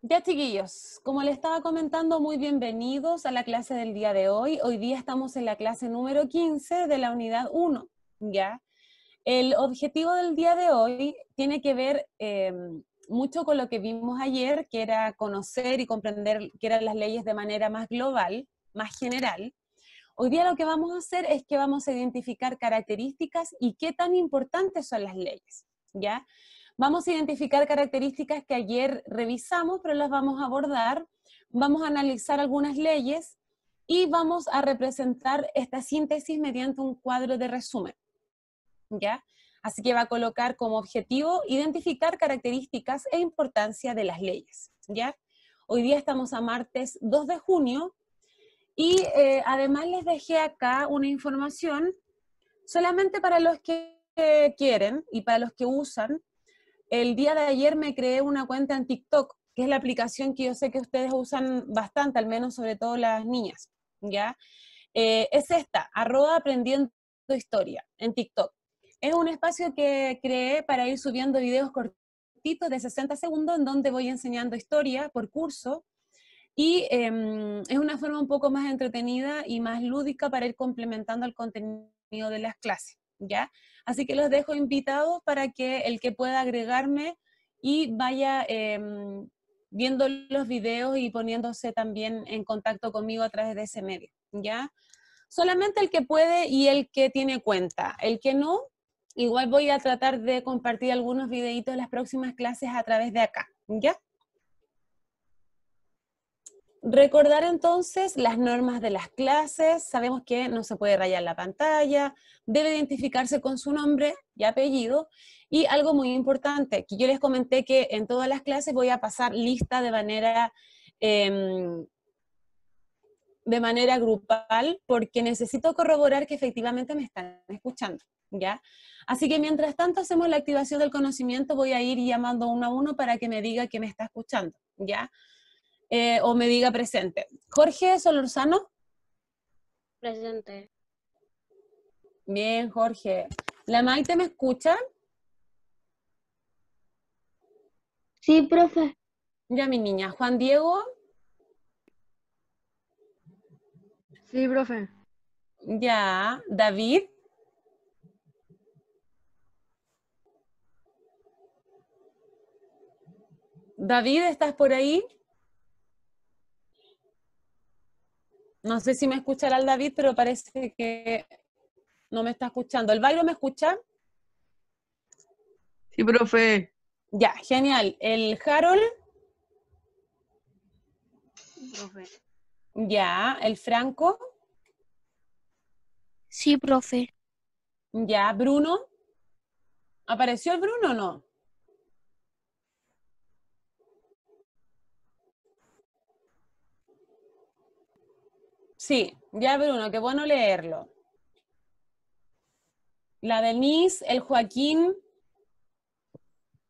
Ya chiquillos, como les estaba comentando, muy bienvenidos a la clase del día de hoy. Hoy día estamos en la clase número 15 de la unidad 1, ¿ya? El objetivo del día de hoy tiene que ver eh, mucho con lo que vimos ayer, que era conocer y comprender qué eran las leyes de manera más global, más general. Hoy día lo que vamos a hacer es que vamos a identificar características y qué tan importantes son las leyes, ¿ya? Vamos a identificar características que ayer revisamos, pero las vamos a abordar. Vamos a analizar algunas leyes y vamos a representar esta síntesis mediante un cuadro de resumen. ¿Ya? Así que va a colocar como objetivo identificar características e importancia de las leyes. ¿Ya? Hoy día estamos a martes 2 de junio y eh, además les dejé acá una información solamente para los que quieren y para los que usan el día de ayer me creé una cuenta en TikTok, que es la aplicación que yo sé que ustedes usan bastante, al menos sobre todo las niñas, ¿ya? Eh, es esta, arroba aprendiendo historia, en TikTok. Es un espacio que creé para ir subiendo videos cortitos de 60 segundos en donde voy enseñando historia por curso y em, es una forma un poco más entretenida y más lúdica para ir complementando el contenido de las clases, ¿ya? Así que los dejo invitados para que el que pueda agregarme y vaya em, viendo los videos y poniéndose también en contacto conmigo a través de ese medio, ¿ya? Solamente el que puede y el que tiene cuenta. El que no, igual voy a tratar de compartir algunos videitos en las próximas clases a través de acá, ¿ya? Recordar entonces las normas de las clases, sabemos que no se puede rayar la pantalla, debe identificarse con su nombre y apellido, y algo muy importante, que yo les comenté que en todas las clases voy a pasar lista de manera, em, de manera grupal, porque necesito corroborar que efectivamente me están escuchando, ¿ya? Así que mientras tanto hacemos la activación del conocimiento, voy a ir llamando uno a uno para que me diga que me está escuchando, ¿ya? Eh, o me diga presente. Jorge Solorzano. Presente. Bien, Jorge. ¿La Maite me escucha? Sí, profe. Ya, mi niña. Juan Diego. Sí, profe. Ya. David. David, ¿estás por ahí? No sé si me escuchará el David, pero parece que no me está escuchando. ¿El Bayro me escucha? Sí, profe. Ya, genial. ¿El Harold? Profe. Ya. ¿El Franco? Sí, profe. Ya. ¿Bruno? ¿Apareció el Bruno o no? Sí, ya Bruno, qué bueno leerlo. La Denise, el Joaquín.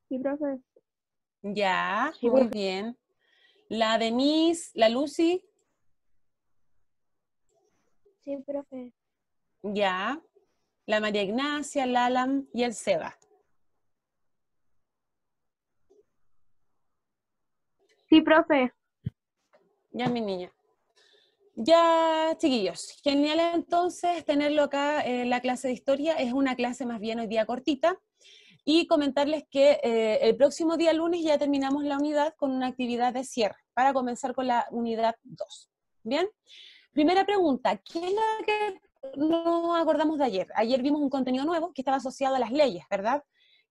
Sí, profe. Ya, Sí, muy profe. bien. La Denise, la Lucy. Sí, profe. Ya. La María Ignacia, el Alan y el Seba. Sí, profe. Ya, mi niña. Ya, chiquillos, genial entonces tenerlo acá en la clase de historia. Es una clase más bien hoy día cortita. Y comentarles que eh, el próximo día lunes ya terminamos la unidad con una actividad de cierre para comenzar con la unidad 2. ¿Bien? Primera pregunta, ¿qué es lo que no acordamos de ayer? Ayer vimos un contenido nuevo que estaba asociado a las leyes, ¿verdad?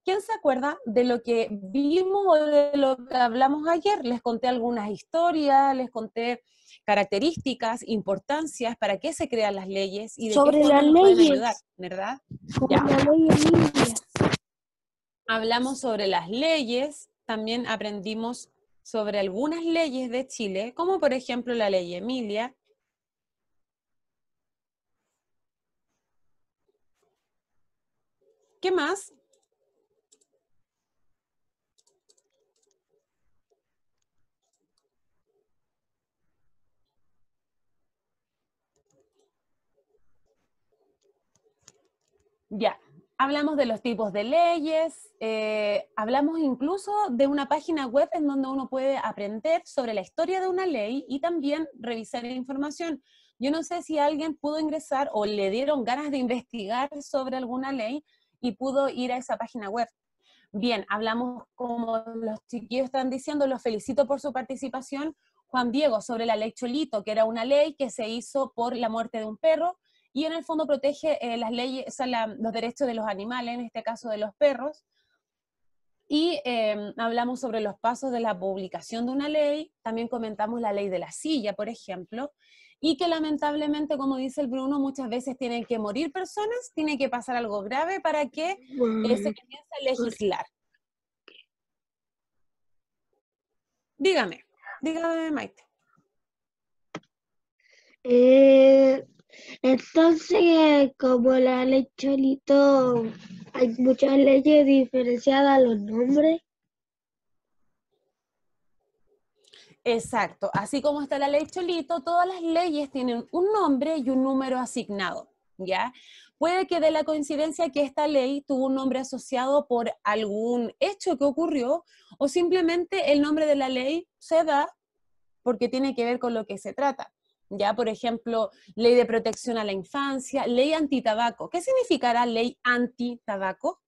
¿Quién se acuerda de lo que vimos o de lo que hablamos ayer? Les conté algunas historias, les conté características, importancias, para qué se crean las leyes y de Sobre qué forma las leyes. ayudar, ¿verdad? Emilia. Hablamos sobre las leyes, también aprendimos sobre algunas leyes de Chile, como por ejemplo la ley Emilia. ¿Qué más? Ya. Hablamos de los tipos de leyes, eh, hablamos incluso de una página web en donde uno puede aprender sobre la historia de una ley y también revisar información. Yo no sé si alguien pudo ingresar o le dieron ganas de investigar sobre alguna ley y pudo ir a esa página web. Bien, hablamos como los chiquillos están diciendo, los felicito por su participación. Juan Diego, sobre la ley Cholito, que era una ley que se hizo por la muerte de un perro y en el fondo protege eh, las leyes, o sea, los derechos de los animales, en este caso de los perros. Y em, hablamos sobre los pasos de la publicación de una ley, también comentamos la ley de la silla, por ejemplo, y que lamentablemente, como dice el Bruno, muchas veces tienen que morir personas, tiene que pasar algo grave para que eh, se comience a legislar. Dígame, dígame, Maite. Eh, entonces, como la ley Cholito, hay muchas leyes diferenciadas a los nombres. Exacto, así como está la ley Cholito, todas las leyes tienen un nombre y un número asignado, ¿ya? Puede que dé la coincidencia que esta ley tuvo un nombre asociado por algún hecho que ocurrió o simplemente el nombre de la ley se da porque tiene que ver con lo que se trata. Ya, por ejemplo, ley de protección a la infancia, ley antitabaco. ¿Qué significará ley antitabaco?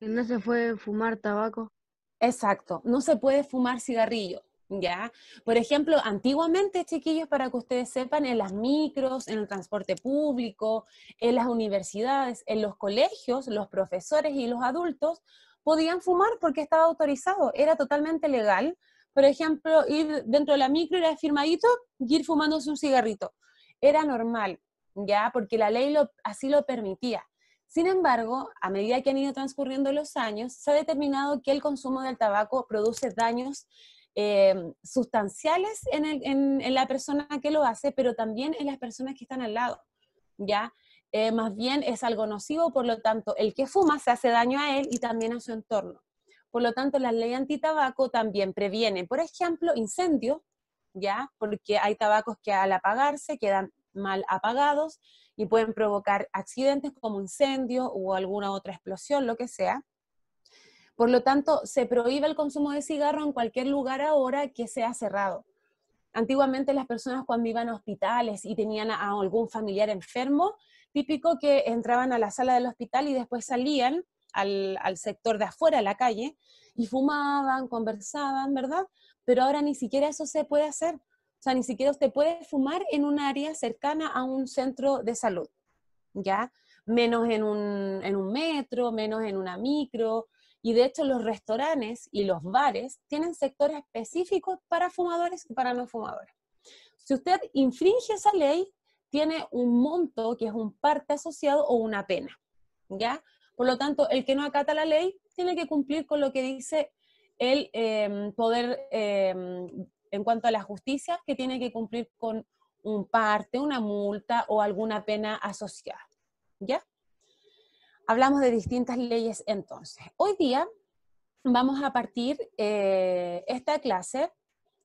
No se puede fumar tabaco. Exacto, no se puede fumar cigarrillo. ¿Ya? Por ejemplo, antiguamente, chiquillos, para que ustedes sepan, en las micros, en el transporte público, en las universidades, en los colegios, los profesores y los adultos podían fumar porque estaba autorizado, era totalmente legal por ejemplo, ir dentro de la micro, ir firmadito y ir fumándose un cigarrito. Era normal, ¿ya? Porque la ley lo, así lo permitía. Sin embargo, a medida que han ido transcurriendo los años, se ha determinado que el consumo del tabaco produce daños eh, sustanciales en, en, la persona que lo hace, pero también en las personas que están al lado, ¿ya? Eh, más bien es algo nocivo, por lo tanto, el que fuma se hace daño a él y también a su entorno. Por lo tanto, la ley antitabaco también previene, por ejemplo, incendios, ¿ya? Porque hay tabacos que al apagarse quedan mal apagados y pueden provocar accidentes como incendio o alguna otra explosión, lo que sea. Por lo tanto, se prohíbe el consumo de cigarro en cualquier lugar ahora que sea cerrado. Antiguamente las personas cuando iban a hospitales y tenían a algún familiar enfermo, típico que entraban a la sala del hospital y después salían al, sector de afuera, a la calle, y fumaban, conversaban, ¿verdad? Pero ahora ni siquiera eso se puede hacer. O sea, ni siquiera usted puede fumar en un área cercana a un centro de salud, ¿ya? Menos en un metro, menos en una micro. Y de hecho los restaurantes y los bares tienen sectores específicos para fumadores y para no fumadores. Si usted infringe esa ley, tiene un monto que es un parte asociado o una pena, ¿ya? Por lo tanto, el que no acata la ley tiene que cumplir con lo que dice el em, poder em, en cuanto a la justicia, que tiene que cumplir con un parte, una multa o alguna pena asociada. ¿Ya? Hablamos de distintas leyes entonces. Hoy día vamos a partir eh, esta clase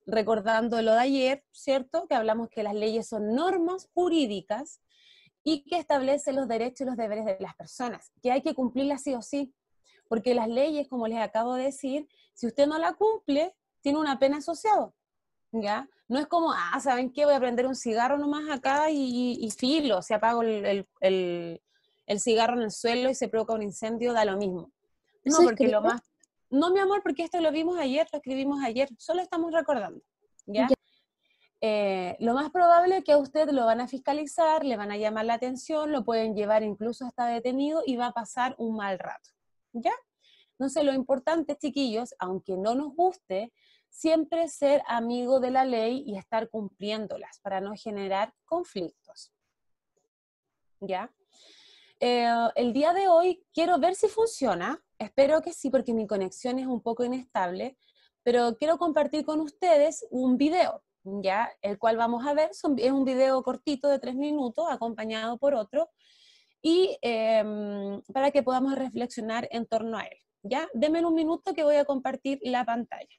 recordando lo de ayer, ¿cierto? Que hablamos que las leyes son normas jurídicas y que establece los derechos y los deberes de las personas, que hay que cumplirlas sí o sí, porque las leyes, como les acabo de decir, si usted no la cumple, tiene una pena asociada, ¿ya? No es como, ah, ¿saben qué? Voy a prender un cigarro nomás acá y, filo, se apaga el, el, el, cigarro en el suelo y se provoca un incendio, da lo mismo. No, porque lo más... No, mi amor, porque esto lo vimos ayer, lo escribimos ayer, solo estamos recordando, ¿ya? Eh, lo más probable es que a usted lo van a fiscalizar, le van a llamar la atención, lo pueden llevar incluso hasta detenido y va a pasar un mal rato. ¿Ya? Entonces, lo importante, chiquillos, aunque no nos guste, siempre ser amigo de la ley y estar cumpliéndolas para no generar conflictos. ¿Ya? Eh, el día de hoy quiero ver si funciona. Espero que sí, porque mi conexión es un poco inestable, pero quiero compartir con ustedes un video. ¿ya? El cual vamos a ver, es un video cortito de tres minutos acompañado por otro y em, para que podamos reflexionar en torno a él, ¿ya? Denme un minuto que voy a compartir la pantalla.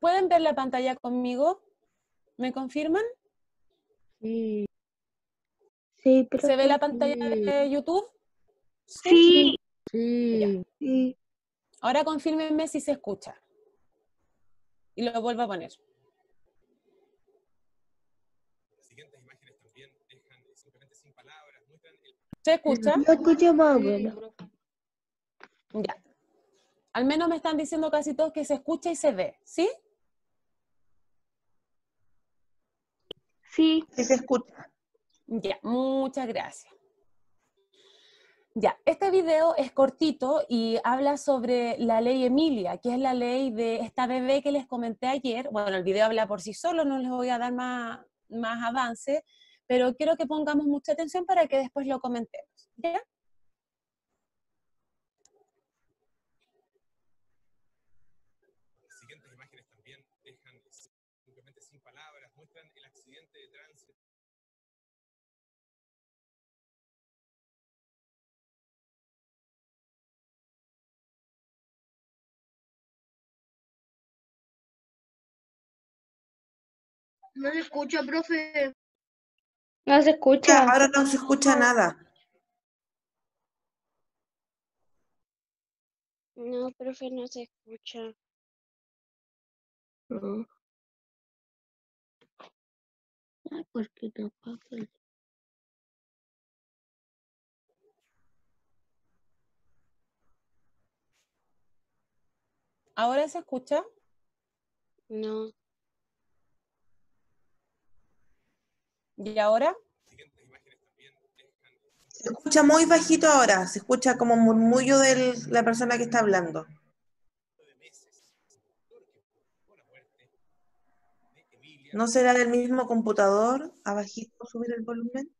¿Pueden ver la pantalla conmigo? ¿Me confirman? Sí. Sí, pero ¿Se ve la pantalla de YouTube? sí, Sí. sí. Ahora confírmenme si se escucha. Y lo vuelvo a poner. Las siguientes imágenes también dejan simplemente sin palabras, muestran el ¿Se escucha? Yo escucho más o menos. Ya. Al menos me están diciendo casi todos que se escucha y se ve, ¿sí? Sí, Sí se escucha. Ya, muchas gracias. Ya, este video es cortito y habla sobre la ley Emilia, que es la ley de esta bebé que les comenté ayer. Bueno, el video habla por sí solo, no les voy a dar más, más avance, pero quiero que pongamos mucha atención para que después lo comentemos. ¿ya? Las siguientes imágenes también dejan eh, simplemente sin palabras, muestran el accidente de tránsito no se escucha, profe. No se escucha. Ya, ahora no se escucha nada. No, profe, no se escucha. No. Ay, ¿por qué no pasa? ¿Ahora se escucha? No. ¿Y ahora? Se escucha muy bajito ahora. Se escucha como murmullo de la persona que está hablando. ¿No será del mismo computador? Abajito subir el volumen.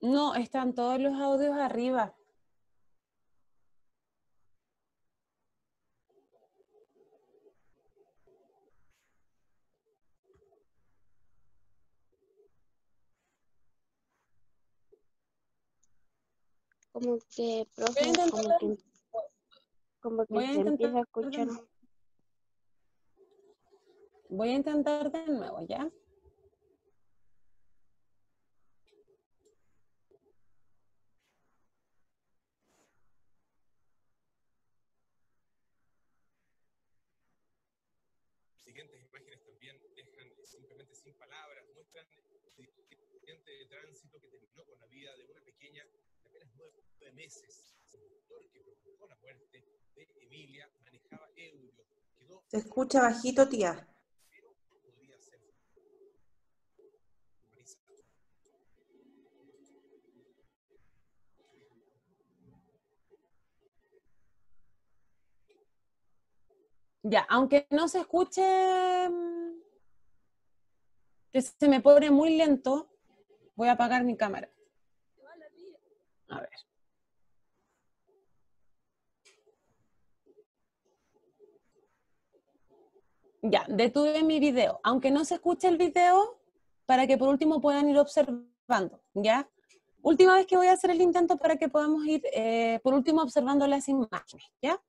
No, están todos los audios arriba. Como que, profe, como que, como que voy a se empieza a escuchar. voy a intentar de nuevo, ¿ya? Siguientes imágenes también dejan eh, simplemente sin palabras, muestran el accidente de tránsito que terminó con la vida de una pequeña de apenas nueve, meses. El conductor que provocó la muerte de Emilia manejaba quedó Se escucha bajito, tía. pero podría ser humanizado. Ya, aunque no se escuche, mm, que se me pone muy lento, voy a apagar mi cámara. A ver. Ya, detuve mi video. Aunque no se escuche el video, para que por último puedan ir observando, ¿ya? Última vez que voy a hacer el intento para que podamos ir, eh, por último, observando las imágenes, ¿ya?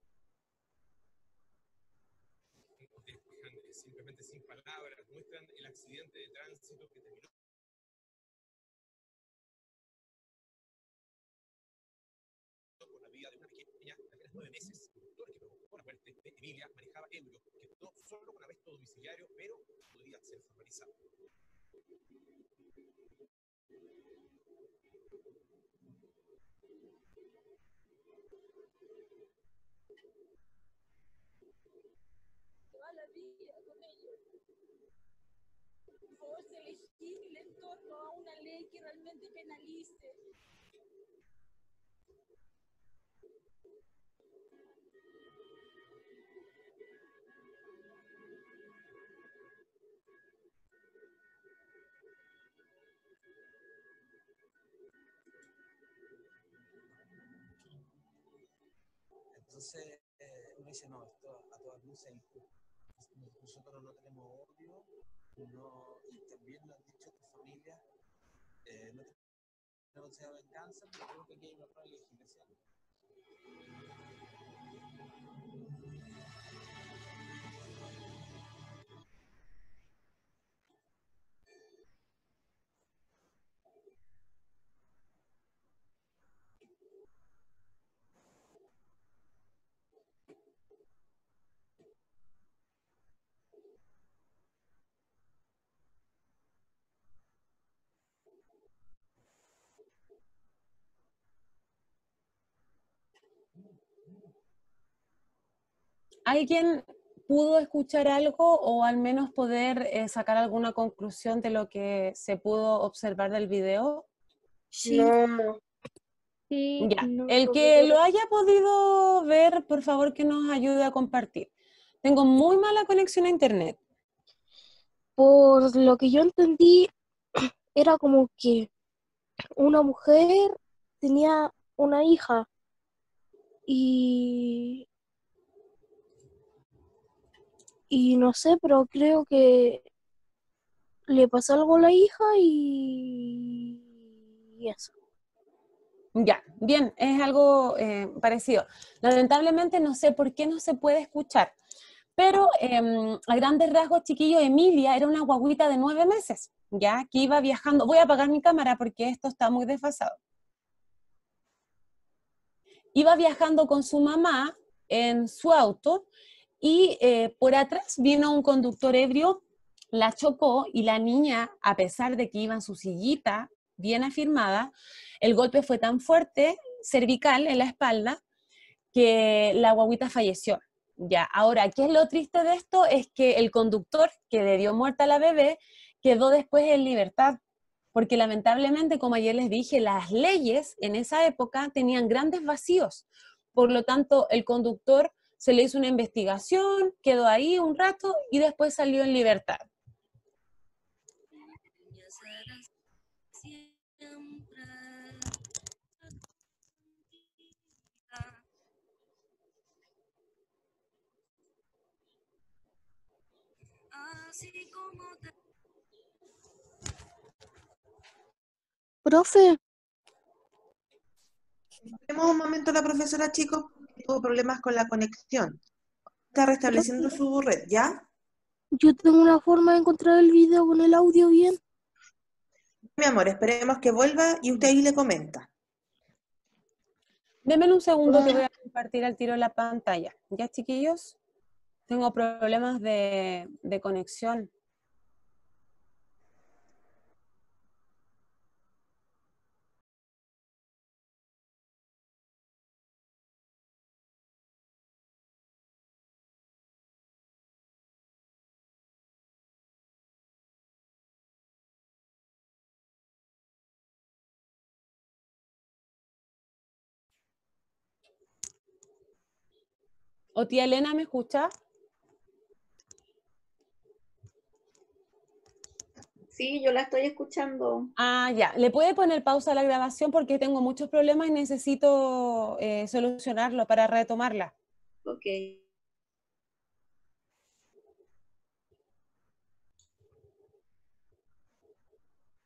dejan eh, simplemente sin palabras, muestran el accidente de tránsito que terminó con la vida de una pequeña de apenas nueve meses. El conductor que provocó la Emilia manejaba ebrio, quedó solo con arresto domiciliario, pero podría ser formalizado. Por favor, se legisle en torno a una ley que realmente penalice. Entonces, eh, uno dice, no, esto a todas luces es injusto. Nosotros no tenemos odio, no, y también lo han dicho tus familias, eh, no no sea venganza, pero creo que aquí hay una prueba ¿Alguien pudo escuchar algo o al menos poder eh, sacar alguna conclusión de lo que se pudo observar del video? No. Sí, Ya, no, el que lo haya podido ver, por favor que nos ayude a compartir. Tengo muy mala conexión a internet. Por lo que yo entendí, era como que una mujer tenía una hija y y no sé, pero creo que le pasó algo a la hija y, y eso. Ya, bien, es algo eh, parecido. Lamentablemente no sé por qué no se puede escuchar, pero em, a grandes rasgos, chiquillo, Emilia era una guaguita de nueve meses, ya, que iba viajando. Voy a apagar mi cámara porque esto está muy desfasado. Iba viajando con su mamá en su auto y eh, por atrás vino un conductor ebrio, la chocó y la niña, a pesar de que iba en su sillita bien afirmada, el golpe fue tan fuerte, cervical en la espalda, que la guaguita falleció. Ya, ahora, ¿qué es lo triste de esto? Es que el conductor que le dio muerte a la bebé quedó después en libertad, porque lamentablemente, como ayer les dije, las leyes en esa época tenían grandes vacíos. Por lo tanto, el conductor se le hizo una investigación, quedó ahí un rato y después salió en libertad. Profe, Tenemos un momento la profesora, chicos, que tuvo problemas con la conexión. Está restableciendo su red, ¿ya? yo tengo una forma de encontrar el video con el audio bien. Mi amor, esperemos que vuelva y usted ahí le comenta. Denme un segundo que voy a compartir al tiro la pantalla. ¿Ya, chiquillos? Tengo problemas de, de conexión. ¿O tía Elena me escucha? Sí, yo la estoy escuchando. Ah, ya. ¿Le puede poner pausa a la grabación porque tengo muchos problemas y necesito eh, solucionarlo para retomarla? Ok.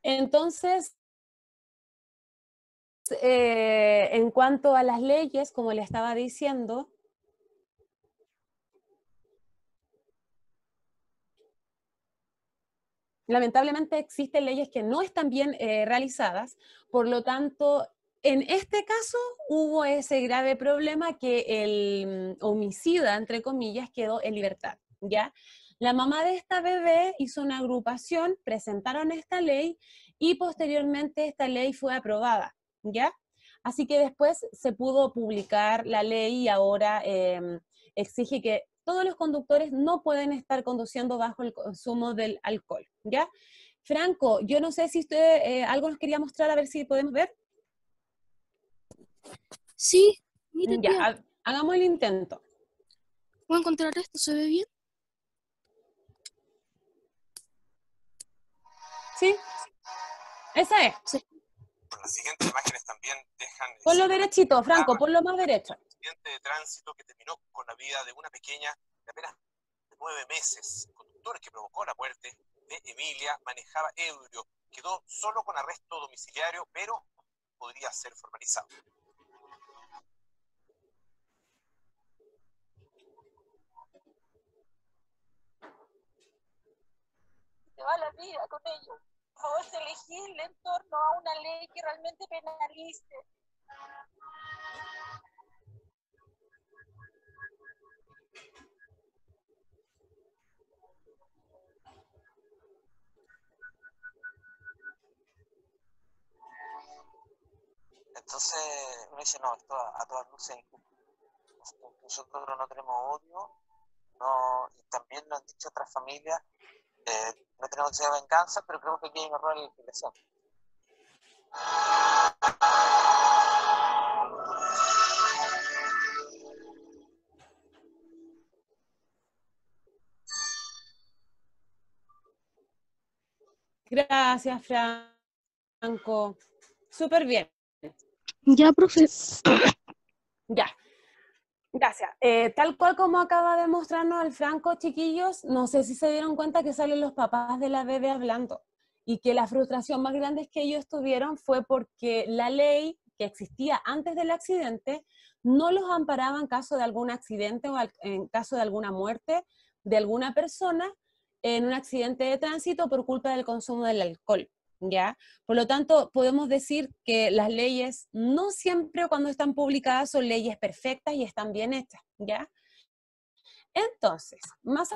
Entonces, eh, en cuanto a las leyes, como le estaba diciendo, lamentablemente existen leyes que no están bien eh, realizadas, por lo tanto, en este caso hubo ese grave problema que el mm, homicida, entre comillas, quedó en libertad, ¿ya? La mamá de esta bebé hizo una agrupación, presentaron esta ley y posteriormente esta ley fue aprobada, ¿ya? Así que después se pudo publicar la ley y ahora eh, exige que todos los conductores no pueden estar conduciendo bajo el consumo del alcohol, ¿ya? Franco, yo no sé si usted eh, algo nos quería mostrar, a ver si podemos ver. Sí, mire, Ya, ha- hagamos el intento. voy a encontrar esto, ¿se ve bien? ¿Sí? Esa es. Las siguientes imágenes también dejan... Ponlo derechito, Franco, ponlo más derecho. accidente de tránsito que terminó con la vida de una pequeña de apenas nueve meses. Conductor que provocó la muerte de Emilia manejaba ebrio, quedó solo con arresto domiciliario, pero podría ser formalizado. Se va la vida con ello. Por favor, se legisle en torno a una ley que realmente penalice. Entonces uno dice, no, esto a, a todas luces. Nosotros no tenemos odio, no, y también lo han dicho otras familias, eh, no tenemos que ser venganza, pero creo que aquí hay un error en la legislación. Gracias, Franco. Súper bien. Ya, profe. Ya. Gracias. Eh, tal cual como acaba de mostrarnos el Franco, chiquillos, no sé si se dieron cuenta que salen los papás de la bebé hablando y que la frustración más grande que ellos tuvieron fue porque la ley que existía antes del accidente no los amparaba en caso de algún accidente o en caso de alguna muerte de alguna persona en un accidente de tránsito por culpa del consumo del alcohol. ¿Ya? Por lo tanto, podemos decir que las leyes no siempre cuando están publicadas son leyes perfectas y están bien hechas, ¿ya? Entonces, más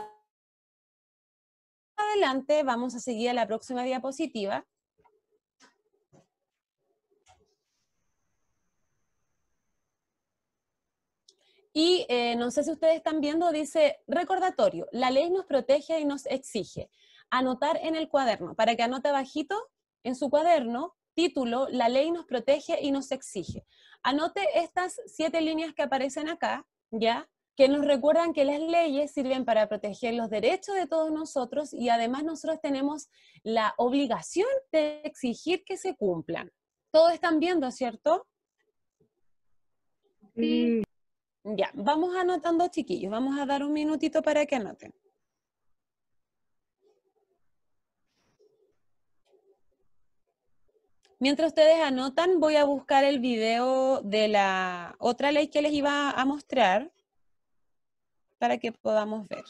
adelante vamos a seguir a la próxima diapositiva. Y eh, no sé si ustedes están viendo, dice recordatorio, la ley nos protege y nos exige anotar en el cuaderno, para que anote bajito en su cuaderno, título, la ley nos protege y nos exige. Anote estas siete líneas que aparecen acá, ¿ya? Que nos recuerdan que las leyes sirven para proteger los derechos de todos nosotros y además nosotros tenemos la obligación de exigir que se cumplan. Todos están viendo, ¿cierto? Sí. Ya, vamos anotando, chiquillos. Vamos a dar un minutito para que anoten. Mientras ustedes anotan, voy a buscar el video de la otra ley que les iba a mostrar para que podamos ver.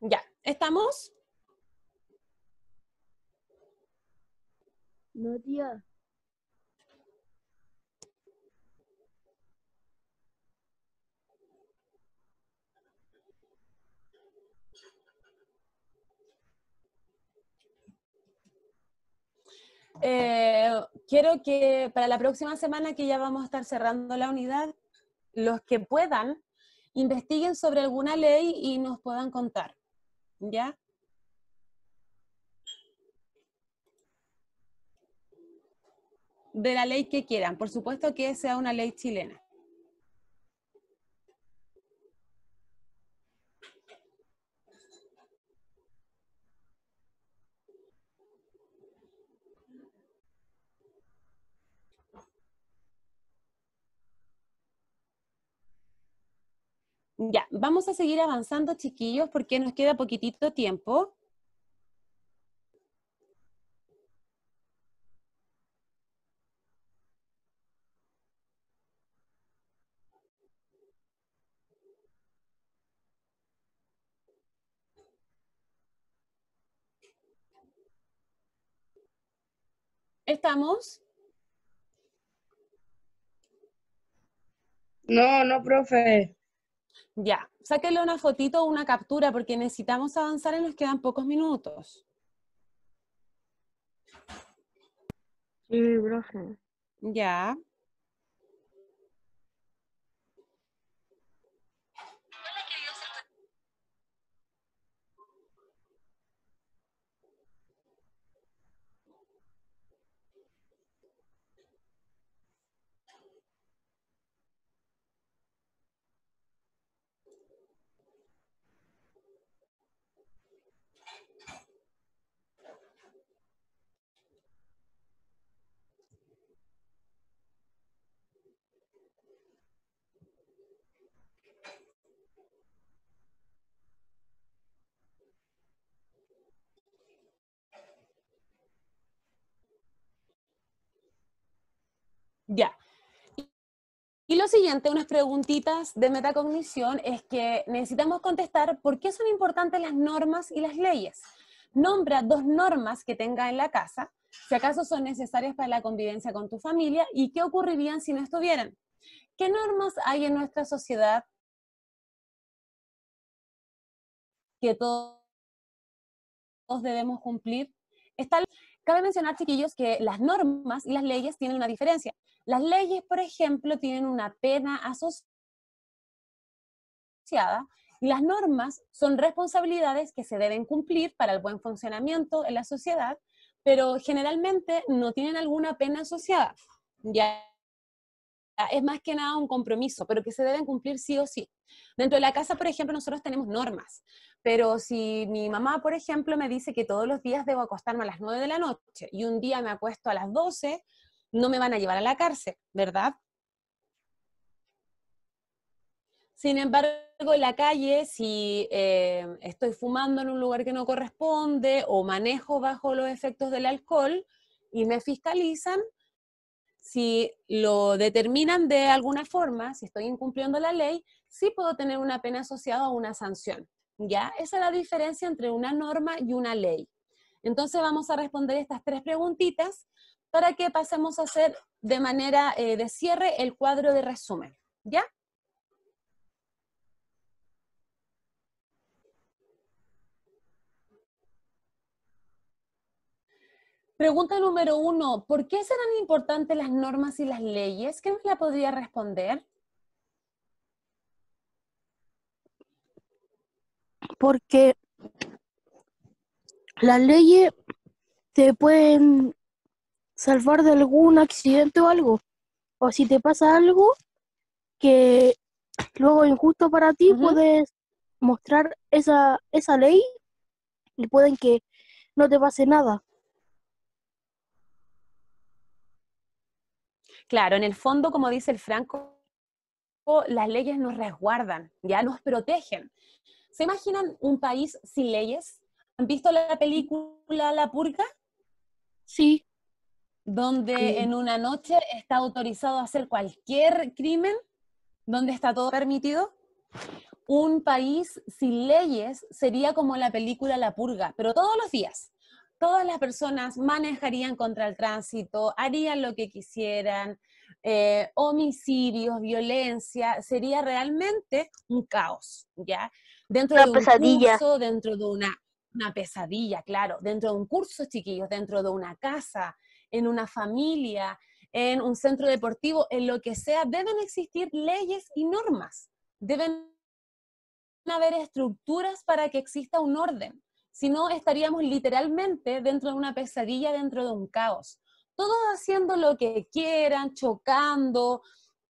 Ya, ¿estamos? No, tía. Eh, quiero que para la próxima semana que ya vamos a estar cerrando la unidad, los que puedan, investiguen sobre alguna ley y nos puedan contar. ¿Ya? De la ley que quieran. Por supuesto que sea una ley chilena. Ya, vamos a seguir avanzando, chiquillos, porque nos queda poquitito tiempo. ¿Estamos? No, no, profe. Ya, sáquenle una fotito o una captura porque necesitamos avanzar y nos quedan pocos minutos. Sí, profe. Ya. Y lo siguiente, unas preguntitas de metacognición, es que necesitamos contestar por qué son importantes las normas y las leyes. Nombra dos normas que tenga en la casa, si acaso son necesarias para la convivencia con tu familia y qué ocurrirían si no estuvieran. ¿Qué normas hay en nuestra sociedad que todos debemos cumplir? Cabe mencionar, chiquillos, que las normas y las leyes tienen una diferencia. Las leyes, por ejemplo, tienen una pena asociada y las normas son responsabilidades que se deben cumplir para el buen funcionamiento en la sociedad, pero generalmente no tienen alguna pena asociada. Ya es más que nada un compromiso, pero que se deben cumplir sí o sí. Dentro de la casa, por ejemplo, nosotros tenemos normas, pero si mi mamá, por ejemplo, me dice que todos los días debo acostarme a las 9 de la noche y un día me acuesto a las 12, no me van a llevar a la cárcel, ¿verdad? Sin embargo, en la calle, si eh, estoy fumando en un lugar que no corresponde o manejo bajo los efectos del alcohol y me fiscalizan, si lo determinan de alguna forma, si estoy incumpliendo la ley, sí puedo tener una pena asociada a una sanción. ¿Ya? Esa es la diferencia entre una norma y una ley. Entonces vamos a responder estas tres preguntitas para que pasemos a hacer de manera eh, de cierre el cuadro de resumen. ¿Ya? Pregunta número uno, ¿por qué serán importantes las normas y las leyes? ¿Quién me la podría responder? Porque las leyes te pueden salvar de algún accidente o algo. O si te pasa algo que luego injusto para ti, puedes mostrar esa, esa ley y pueden que no te pase nada. Claro, en el fondo, como dice el Franco, las leyes nos resguardan, ya nos protegen. ¿Se imaginan un país sin leyes? ¿Han visto la película La Purga? Sí. Donde en una noche está autorizado a hacer cualquier crimen, donde está todo permitido. Un país sin leyes sería como la película La Purga, pero todos los días todas las personas manejarían contra el tránsito, harían lo que quisieran, eh, homicidios, violencia, sería realmente un caos, ¿ya? Dentro de un curso, dentro de una, una pesadilla, claro, dentro de un curso, chiquillos, dentro de una casa, en una familia, en un centro deportivo, en lo que sea, deben existir leyes y normas, deben haber estructuras para que exista un orden si no estaríamos literalmente dentro de una pesadilla, dentro de un caos. Todos haciendo lo que quieran, chocando,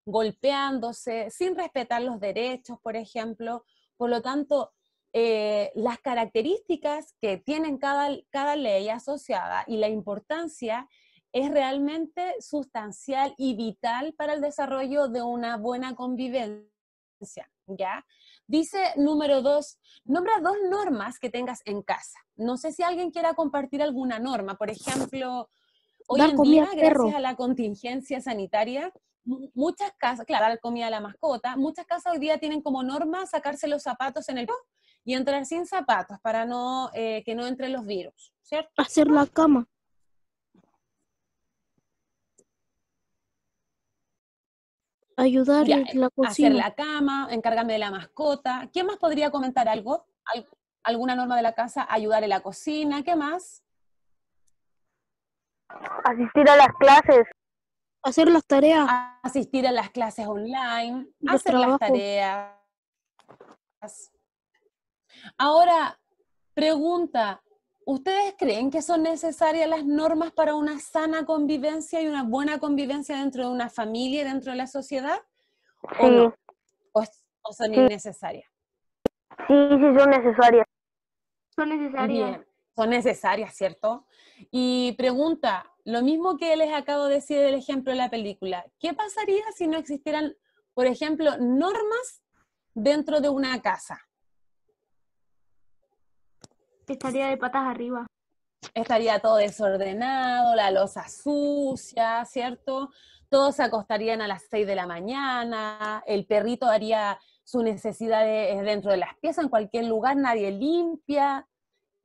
golpeándose, sin respetar los derechos, por ejemplo. Por lo tanto, eh, las características que tienen cada, cada ley asociada y la importancia es realmente sustancial y vital para el desarrollo de una buena convivencia, ¿ya? Dice número dos, nombra dos normas que tengas en casa. No sé si alguien quiera compartir alguna norma. Por ejemplo, hoy en día, gracias a la contingencia sanitaria, muchas casas, claro, dar comida a la mascota, muchas casas hoy día tienen como norma sacarse los zapatos en el y entrar sin zapatos para no eh, que no entren los virus, ¿cierto? Hacer la cama. Ayudar en la cocina. Hacer la cama, encargarme de la mascota. ¿Quién más podría comentar algo? ¿Alguna norma de la casa? Ayudar en la cocina. ¿Qué más? Asistir a las clases. Hacer las tareas. Asistir a las clases online. hacer las tareas. Ahora, pregunta, ¿Ustedes creen que son necesarias las normas para una sana convivencia y una buena convivencia dentro de una familia y dentro de la sociedad? ¿O no? ¿O, son innecesarias? Sí, sí, son necesarias. Son necesarias. son necesarias, ¿cierto? Y pregunta, lo mismo que les acabo de decir del ejemplo de la película, ¿qué pasaría si no existieran, por ejemplo, normas dentro de una casa? estaría de patas arriba. estaría todo desordenado, la losa sucia, ¿cierto? Todos se acostarían a las 6 de la mañana, el perrito haría sus necesidades dentro de las piezas, en cualquier lugar, nadie limpia,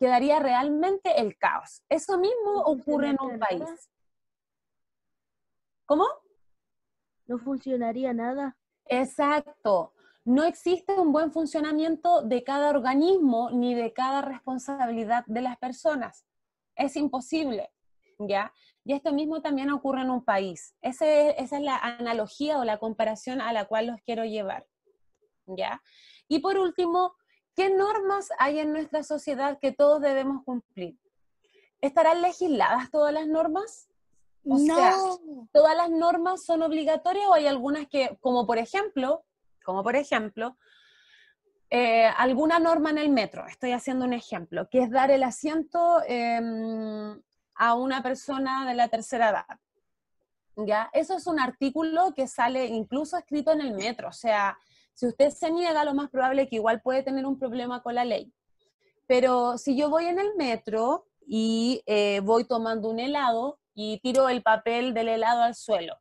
quedaría realmente el caos. Eso mismo ocurre en un país. ¿Cómo? No funcionaría nada. Exacto. No existe un buen funcionamiento de cada organismo ni de cada responsabilidad de las personas. Es imposible, ¿ya? Y esto mismo también ocurre en un país. esa es la analogía o la comparación a la cual los quiero llevar, ¿ya? Y por último, ¿qué normas hay en nuestra sociedad que todos debemos cumplir? ¿Estarán legisladas todas las normas? O no. sea, ¿todas las normas son obligatorias o hay algunas que, como por ejemplo, como por ejemplo, eh, alguna norma en el metro, estoy haciendo un ejemplo, que es dar el asiento em, a una persona de la tercera edad. ¿Ya? Eso es un artículo que sale incluso escrito en el metro, o sea, si usted se niega, lo más probable es que igual puede tener un problema con la ley. Pero si yo voy en el metro y eh, voy tomando un helado, y tiro el papel del helado al suelo.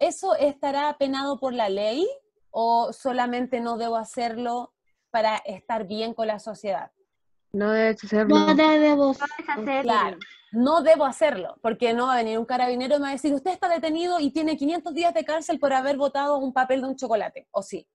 ¿Eso estará penado por la ley o solamente no debo hacerlo para estar bien con la sociedad? No debes hacerlo. No debemos hacerlo. Claro, no debo hacerlo, porque no va a venir un carabinero y me va a decir, usted está detenido y tiene 500 días de cárcel por haber votado un papel de un chocolate, ¿o sí?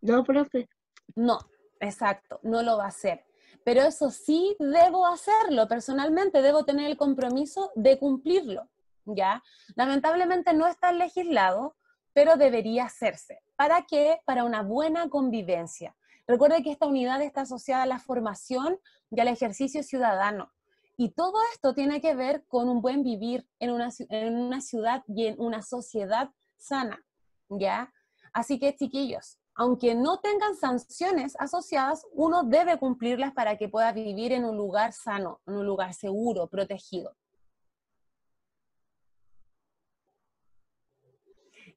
No, profe. No, exacto, no lo va a hacer pero eso sí debo hacerlo personalmente, debo tener el compromiso de cumplirlo, ¿ya? Lamentablemente no está legislado, pero debería hacerse. ¿Para qué? Para una buena convivencia. Recuerde que esta unidad está asociada a la formación y al ejercicio ciudadano. Y todo esto tiene que ver con un buen vivir en una, ciudad y en una sociedad sana, ¿ya? Así que, chiquillos, aunque no tengan sanciones asociadas, uno debe cumplirlas para que pueda vivir en un lugar sano, en un lugar seguro, protegido.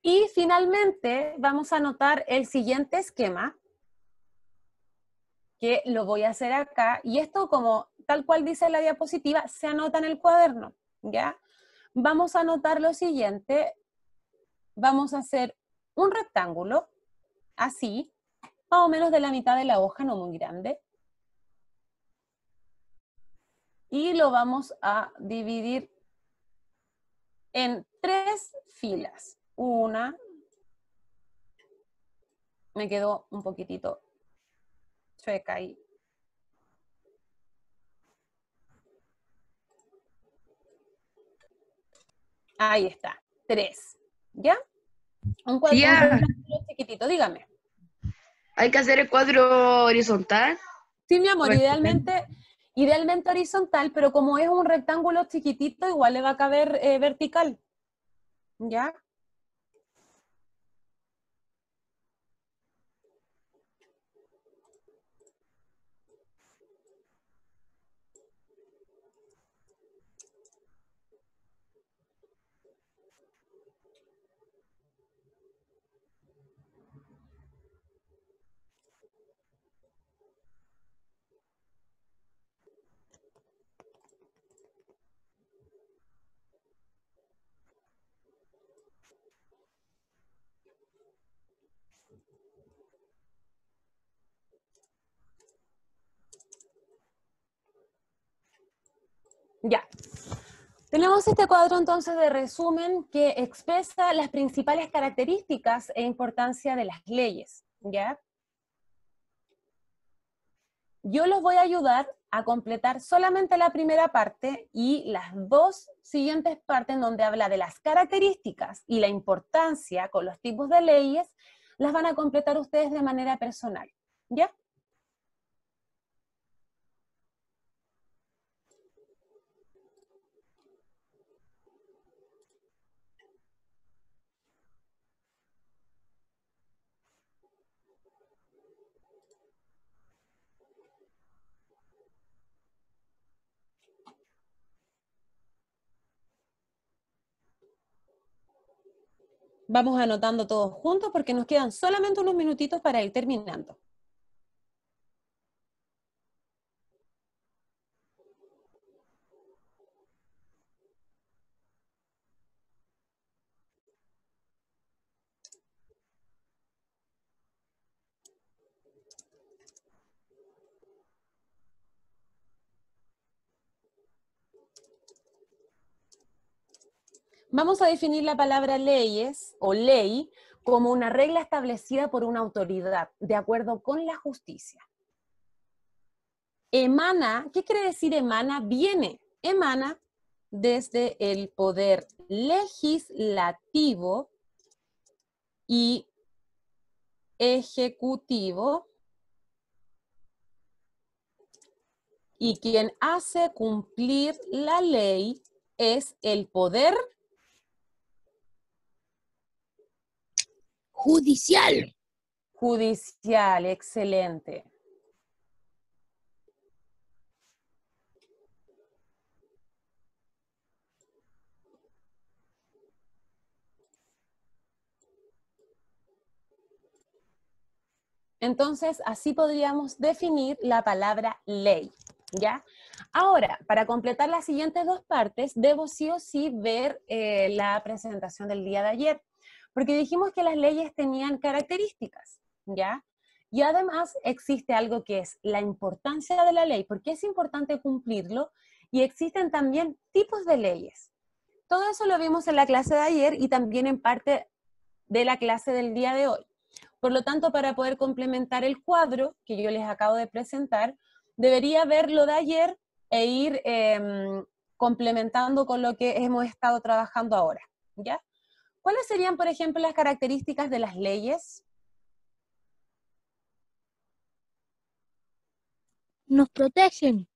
Y finalmente vamos a anotar el siguiente esquema, que lo voy a hacer acá, y esto como tal cual dice la diapositiva, se anota en el cuaderno, ¿ya? Vamos a anotar lo siguiente, vamos a hacer un rectángulo, así, más o menos de la mitad de la hoja, no muy grande. Y lo vamos a dividir en tres filas. Una, me quedó un poquitito chueca ahí. Ahí está, tres. ¿Ya? Un cuadro, chiquitito, dígame. ¿Hay que hacer el cuadro horizontal? Sí, mi amor, idealmente, idealmente horizontal, pero como es un rectángulo chiquitito, igual le va a caber eh, vertical. ¿Ya? Ya. Tenemos este cuadro entonces de resumen que expresa las principales características e importancia de las leyes. ¿Ya? Yo los voy a ayudar a completar solamente la primera parte y las dos siguientes partes donde habla de las características y la importancia con los tipos de leyes, las van a completar ustedes de manera personal. ¿Ya? Vamos anotando todos juntos porque nos quedan solamente unos minutitos para ir terminando. Vamos a definir la palabra leyes o ley como una regla establecida por una autoridad, de acuerdo con la justicia. Emana, ¿qué quiere decir emana? Viene, emana desde el poder legislativo y ejecutivo y quien hace cumplir la ley es el poder judicial. Judicial, excelente. Entonces, así podríamos definir la palabra ley, ¿ya? Ahora, para completar las siguientes dos partes, debo sí o sí ver eh, la presentación del día de ayer, porque dijimos que las leyes tenían características, ¿ya? Y además existe algo que es la importancia de la ley, porque es importante cumplirlo, y existen también tipos de leyes. Todo eso lo vimos en la clase de ayer y también en parte de la clase del día de hoy. Por lo tanto, para poder complementar el cuadro que yo les acabo de presentar, debería ver lo de ayer e ir em, complementando con lo que hemos estado trabajando ahora. ¿ya? ¿Cuáles serían, por ejemplo, las características de las leyes? Nos protegen.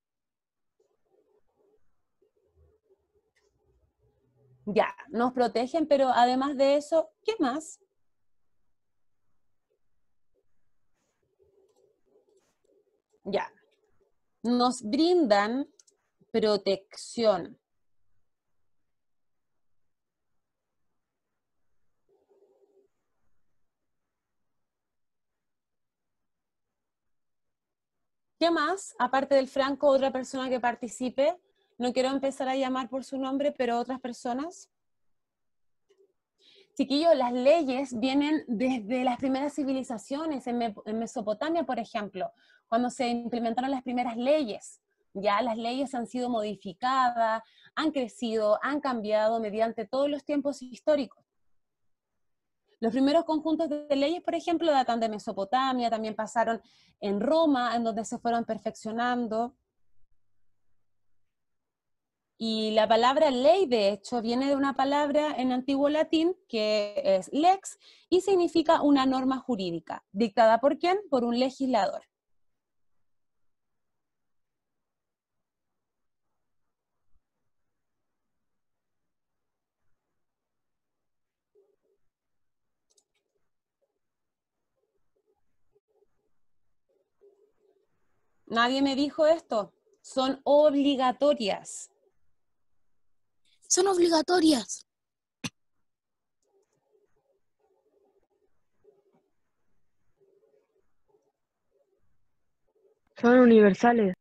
Ya, nos protegen, pero además de eso, ¿qué más? Ya. Nos brindan protección. ¿Qué más? Aparte del Franco, otra persona que participe. No quiero empezar a llamar por su nombre, pero otras personas. Chiquillos, las leyes vienen desde las primeras civilizaciones, en, Mesopotamia, por ejemplo, cuando se implementaron las primeras leyes. Ya las leyes han sido modificadas, han crecido, han cambiado mediante todos los tiempos históricos. Los primeros conjuntos de leyes, por ejemplo, datan de Mesopotamia, también pasaron en Roma, en donde se fueron perfeccionando. Y la palabra ley, de hecho, viene de una palabra en antiguo latín que es lex y significa una norma jurídica. ¿Dictada por quién? Por un legislador. Nadie me dijo esto. Son obligatorias. Son obligatorias. Son universales.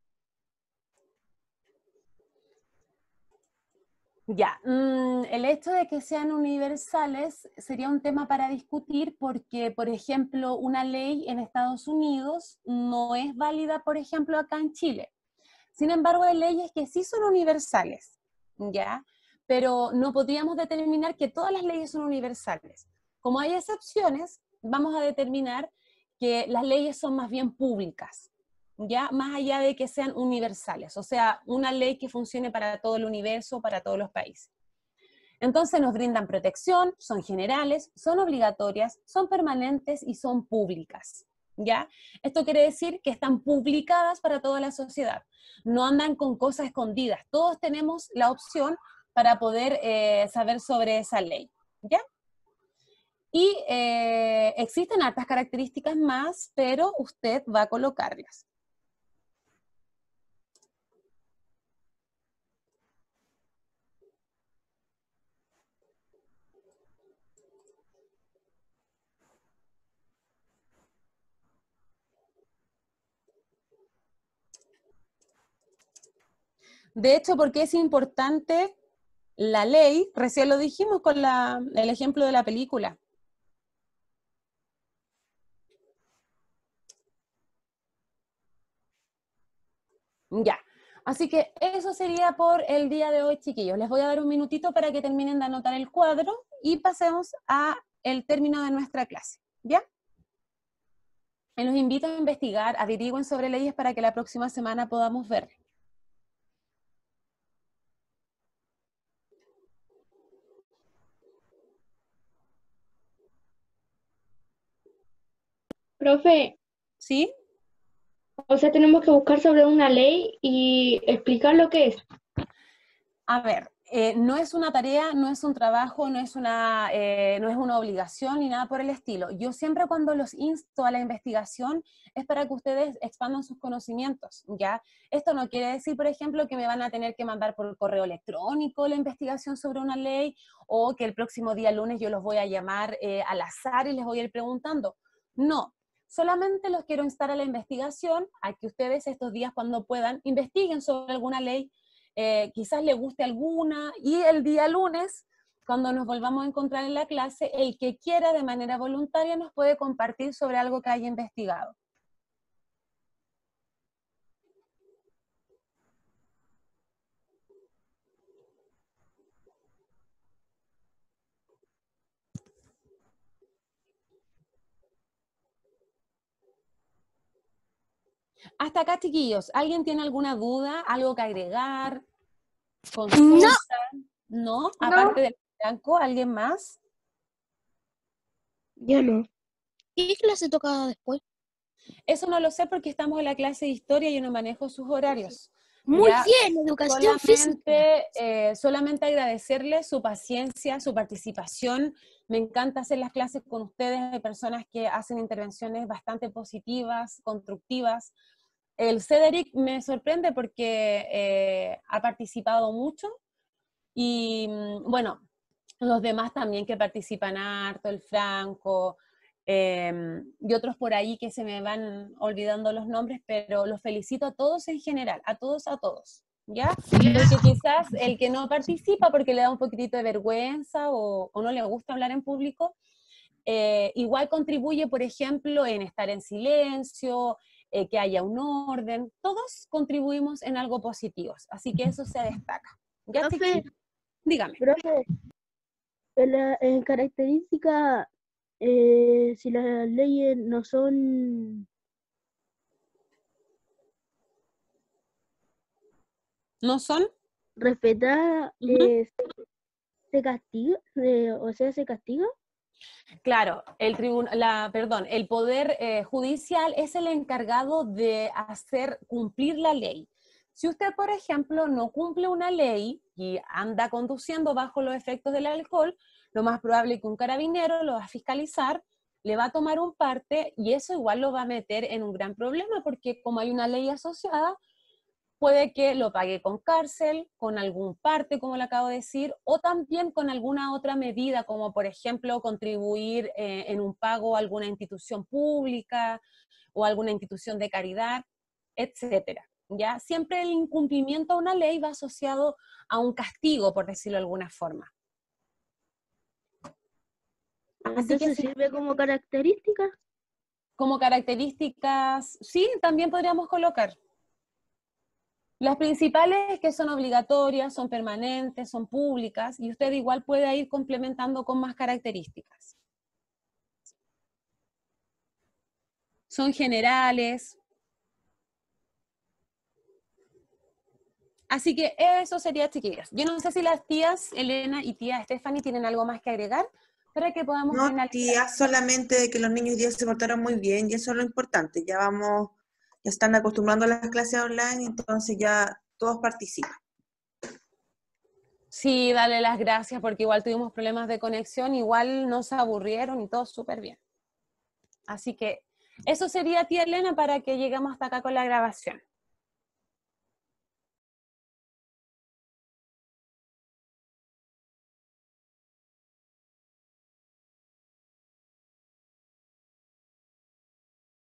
Ya, mm, el hecho de que sean universales sería un tema para discutir porque, por ejemplo, una ley en Estados Unidos no es válida, por ejemplo, acá en Chile. Sin embargo, hay leyes que sí son universales, ¿ya? Pero no podríamos determinar que todas las leyes son universales. Como hay excepciones, vamos a determinar que las leyes son más bien públicas, ya más allá de que sean universales, o sea, una ley que funcione para todo el universo, para todos los países. Entonces nos brindan protección, son generales, son obligatorias, son permanentes y son públicas. ¿Ya? Esto quiere decir que están publicadas para toda la sociedad. No andan con cosas escondidas. Todos tenemos la opción para poder eh, saber sobre esa ley. ¿Ya? Y eh, existen hartas características más, pero usted va a colocarlas. De hecho, porque es importante la ley, recién lo dijimos con el ejemplo de la película. Ya. Así que eso sería por el día de hoy, chiquillos. Les voy a dar un minutito para que terminen de anotar el cuadro y pasemos a el término de nuestra clase. ¿Ya? Los invito a investigar, averigüen sobre leyes para que la próxima semana podamos ver. Profe. ¿Sí? O sea, tenemos que buscar sobre una ley y explicar lo que es. A ver, eh, no es una tarea, no es un trabajo, no es una, eh, no es una obligación ni nada por el estilo. Yo siempre cuando los insto a la investigación es para que ustedes expandan sus conocimientos, ¿ya? Esto no quiere decir, por ejemplo, que me van a tener que mandar por correo electrónico la investigación sobre una ley o que el próximo día lunes yo los voy a llamar eh, al azar y les voy a ir preguntando. No, Solamente los quiero instar a la investigación, a que ustedes estos días cuando puedan investiguen sobre alguna ley, eh, quizás les guste alguna, y el día lunes, cuando nos volvamos a encontrar en la clase, el que quiera de manera voluntaria nos puede compartir sobre algo que haya investigado. Hasta acá, chiquillos, ¿alguien tiene alguna duda, algo que agregar? No. ¿No? Aparte del blanco, ¿alguien más? Yo no. ¿Qué clase toca después? Eso no lo sé porque estamos en la clase de historia y yo no manejo sus horarios. Muy bien, educación solamente, eh, solamente agradecerle su paciencia, su participación. Me encanta hacer las clases con ustedes, hay personas que hacen intervenciones bastante positivas, constructivas. El Cedric me sorprende porque eh, ha participado mucho y mm, bueno, los demás también que participan harto, el Franco em, y otros por ahí que se me van olvidando los nombres, pero los felicito a todos en general, a todos, a todos. ¿Ya? Porque quizás el que no participa porque le da un poquitito de vergüenza o, no le gusta hablar en público, eh, igual contribuye, por ejemplo, en estar en silencio, eh, que haya un orden, todos contribuimos en algo positivo, así que eso se destaca. ¿Ya Dígame. Profe, en, la, en característica, eh, si las leyes no son... ¿No son? Respetadas, eh, se, castiga, o sea, se castiga. Claro, el la, perdón, el poder eh, judicial es el encargado de hacer cumplir la ley. Si usted, por ejemplo, no cumple una ley y anda conduciendo bajo los efectos del alcohol, lo más probable es que un carabinero lo va a fiscalizar, le va a tomar un parte y eso igual lo va a meter en un gran problema porque como hay una ley asociada, puede que lo pague con cárcel, con algún parte, como le acabo de decir, o también con alguna otra medida, como por ejemplo contribuir eh, en un pago a alguna institución pública o alguna institución de caridad, etcétera. ¿Ya? Siempre el incumplimiento a una ley va asociado a un castigo, por decirlo de alguna forma. Así que sirve como características. Como características, sí, también podríamos colocar. Las principales que son obligatorias, son permanentes, son públicas y usted igual puede ir complementando con más características. Son generales. Así que eso sería, chiquillas. Yo no sé si las tías Elena y tía Stephanie tienen algo más que agregar para que podamos no, tía, solamente de que los niños ya se portaron muy bien y eso es lo importante. Ya vamos están acostumbrando a las clases online, entonces ya todos participan. Sí, dale las gracias porque igual tuvimos problemas de conexión, igual no se aburrieron y todo súper bien. Así que eso sería, tía Elena, para que lleguemos hasta acá con la grabación.